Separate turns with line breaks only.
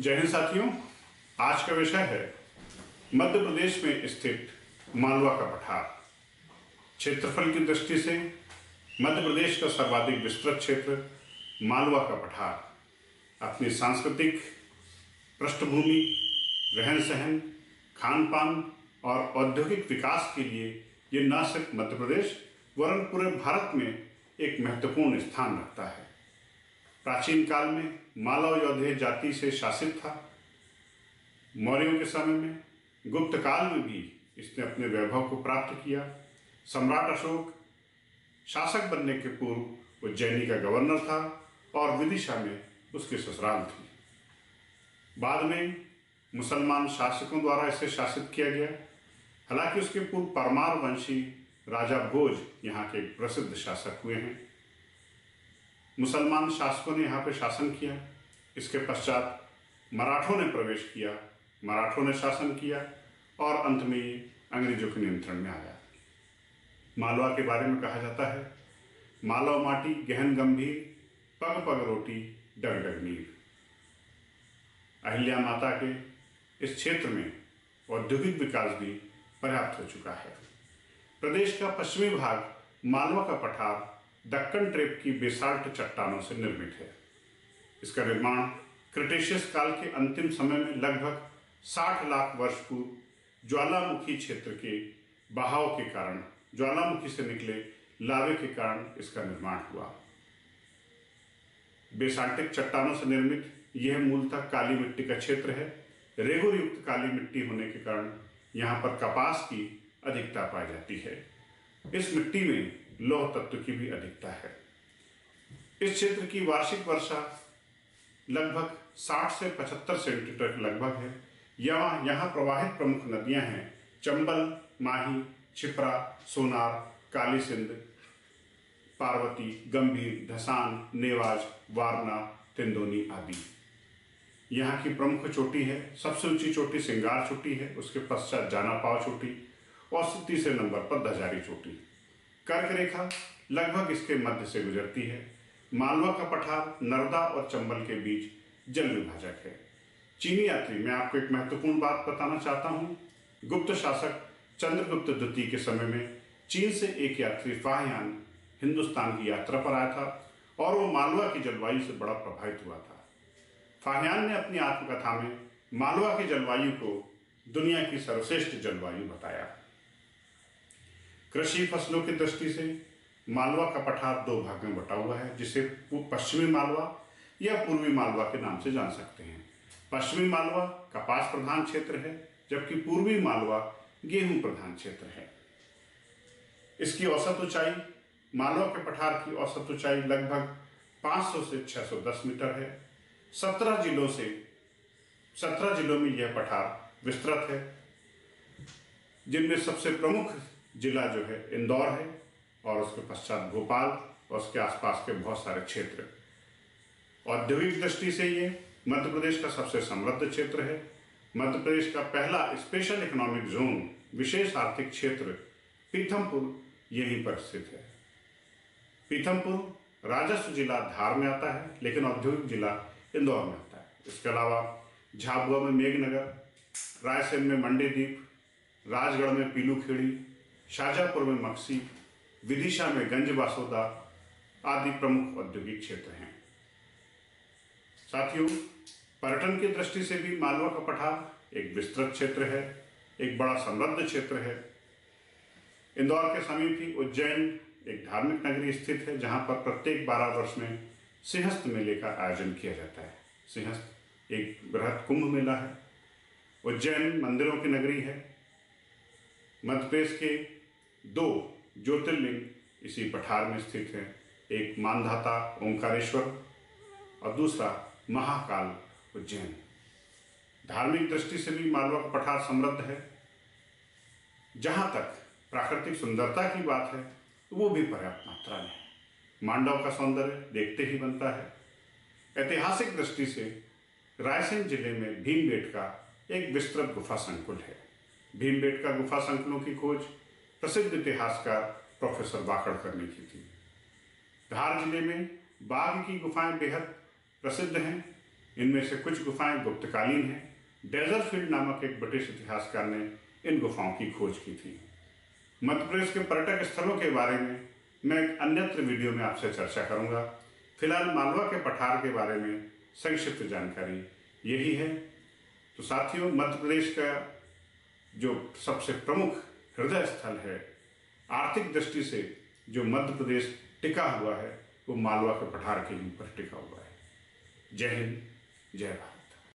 जय हिंद साथियों, आज का विषय है मध्य प्रदेश में स्थित मालवा का पठार। क्षेत्रफल की दृष्टि से मध्य प्रदेश का सर्वाधिक विस्तृत क्षेत्र मालवा का पठार। अपनी सांस्कृतिक पृष्ठभूमि रहन सहन खान पान और औद्योगिक विकास के लिए ये न सिर्फ़ मध्य प्रदेश वरन पूरे भारत में एक महत्वपूर्ण स्थान रखता है। प्राचीन काल में मालव योधे जाति से शासित था। मौर्यों के समय में, गुप्त काल में भी इसने अपने वैभव को प्राप्त किया। सम्राट अशोक शासक बनने के पूर्व उज्जैनी का गवर्नर था और विदिशा में उसके ससुराल थी। बाद में मुसलमान शासकों द्वारा इसे शासित किया गया। हालाँकि उसके पूर्व परमार वंशी राजा भोज यहाँ के प्रसिद्ध शासक हुए हैं। मुसलमान शासकों ने यहाँ पे शासन किया। इसके पश्चात मराठों ने प्रवेश किया। मराठों ने शासन किया और अंत में ये अंग्रेज़ों के नियंत्रण में आया। मालवा के बारे में कहा जाता है, मालव माटी गहन, गंभीर पग पग रोटी डग डग नीर अहिल्या माता के इस क्षेत्र में औद्योगिक विकास भी पर्याप्त हो चुका है। प्रदेश का पश्चिमी भाग मालवा का पठार दक्कन ट्रेप की बेसाल्ट चट्टानों से निर्मित है। इसका निर्माण क्रिटेशियस काल के अंतिम समय में लगभग 60 लाख वर्ष पूर्व ज्वालामुखी क्षेत्र के बहाव के कारण, ज्वालामुखी से निकले लावे के कारण इसका निर्माण हुआ। बेसाल्टिक चट्टानों से निर्मित यह मूलतः काली मिट्टी का क्षेत्र है। रेगुर युक्त काली मिट्टी होने के कारण यहाँ पर कपास की अधिकता पाई जाती है। इस मिट्टी में लौह तत्व की भी अधिकता है। इस क्षेत्र की वार्षिक वर्षा लगभग 60 से 75 सेंटीमीटर लगभग है। यहाँ यहाँ प्रवाहित प्रमुख नदियाँ हैं। चंबल, माही छिपरा सोनार काली सिंध पार्वती, गंभीर धसान नेवाज, वारना, तिंदोनी आदि। यहाँ की प्रमुख चोटी है। सबसे ऊँची चोटी सिंगार चोटी है। उसके पश्चात जाना पाव चोटी और तीसरे नंबर पर दजारी चोटी। कर्क रेखा लगभग इसके मध्य से गुजरती है। मालवा का पठार नर्मदा और चंबल के बीच जल विभाजक है। चीनी यात्री, मैं आपको एक महत्वपूर्ण बात बताना चाहता हूँ। गुप्त शासक चंद्रगुप्त द्वितीय के समय में चीन से एक यात्री फाहयान हिंदुस्तान की यात्रा पर आया था और वो मालवा की जलवायु से बड़ा प्रभावित हुआ था। फाहयान ने अपनी आत्मकथा में मालवा की जलवायु को दुनिया की सर्वश्रेष्ठ जलवायु बताया। कृषि फ़सलों की दृष्टि से मालवा का पठार दो भाग में बटा हुआ है, जिसे पश्चिमी मालवा या पूर्वी मालवा के नाम से जान सकते हैं। पश्चिमी मालवा कपास प्रधान क्षेत्र है, जबकि पूर्वी मालवा गेहूँ प्रधान क्षेत्र है। इसकी औसत ऊंचाई, मालवा के पठार की औसत ऊंचाई लगभग 500 से 610 मीटर है। 17 जिलों से 17 जिलों में यह पठार विस्तृत है, जिनमें सबसे प्रमुख जिला जो है इंदौर है और उसके पश्चात भोपाल और उसके आसपास के बहुत सारे क्षेत्र। औद्योगिक दृष्टि से ये मध्य प्रदेश का सबसे समृद्ध क्षेत्र है। मध्य प्रदेश का पहला स्पेशल इकोनॉमिक जोन विशेष आर्थिक क्षेत्र पीथमपुर यहीं पर स्थित है। पीथमपुर राजस्व जिला धार में आता है, लेकिन औद्योगिक जिला इंदौर में आता है। इसके अलावा झाबुआ में मेघनगर, रायसेन में मंडीदीप राजगढ़ में पीलूखेड़ी शाहजहापुर में मक्सी, विदिशा में गंज बासोदा आदि प्रमुख औद्योगिक क्षेत्र हैं। साथियों, पर्यटन की दृष्टि से भी मालवा का पठार एक विस्तृत क्षेत्र है, एक बड़ा समृद्ध क्षेत्र है। इंदौर के समीप ही उज्जैन एक धार्मिक नगरी स्थित है, जहाँ पर प्रत्येक बारह वर्ष में सिंहस्थ मेले का आयोजन किया जाता है। सिंहस्थ एक बृहद कुंभ मेला है। उज्जैन मंदिरों की नगरी है। मध्य प्रदेश के दो ज्योतिर्लिंग इसी पठार में स्थित हैं। एक मानधाता ओंकारेश्वर और दूसरा महाकाल उज्जैन। धार्मिक दृष्टि से भी मालवा का पठार समृद्ध है। जहाँ तक प्राकृतिक सुंदरता की बात है तो वो भी पर्याप्त मात्रा में है। मांडव का सौंदर्य देखते ही बनता है। ऐतिहासिक दृष्टि से रायसेन ज़िले में भीमबेटका एक विस्तृत गुफा संकुल है। भीमबेटका गुफा संकुलों की खोज प्रसिद्ध इतिहासकार प्रोफेसर वाकड़कर ने की थी। धार ज़िले में बाघ की गुफाएँ बेहद प्रसिद्ध हैं। इनमें से कुछ गुफाएँ गुप्तकालीन हैं। डेजरफील्ड नामक एक ब्रिटिश इतिहासकार ने इन गुफाओं की खोज की थी। मध्य प्रदेश के पर्यटक स्थलों के बारे में मैं एक अन्यत्र वीडियो में आपसे चर्चा करूँगा। फ़िलहाल मालवा के पठार के बारे में संक्षिप्त जानकारी यही है। तो साथियों मध्य प्रदेश का जो सबसे प्रमुख हृदय स्थल है। आर्थिक दृष्टि से जो मध्य प्रदेश टिका हुआ है, वो मालवा के पठार के ऊपर टिका हुआ है। जय हिंद, जय भारत।